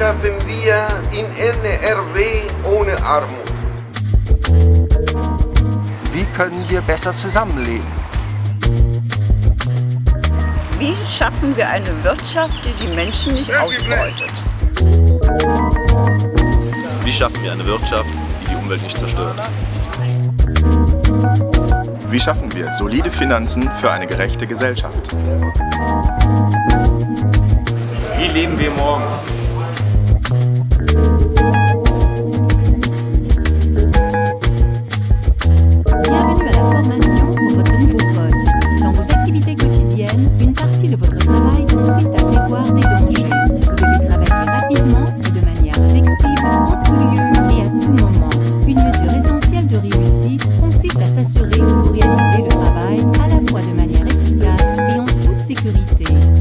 Schaffen wir in NRW ohne Armut? Wie können wir besser zusammenleben? Wie schaffen wir eine Wirtschaft, die die Menschen nicht ausbeutet? Wie schaffen wir eine Wirtschaft, die die Umwelt nicht zerstört? Wie schaffen wir solide Finanzen für eine gerechte Gesellschaft? Wie leben wir morgen? votre travail consiste à prévoir des dangers. Vous devez travailler rapidement et de manière flexible en tout lieu et à tout moment. Une mesure essentielle de réussite consiste à s'assurer que vous réalisez le travail à la fois de manière efficace et en toute sécurité.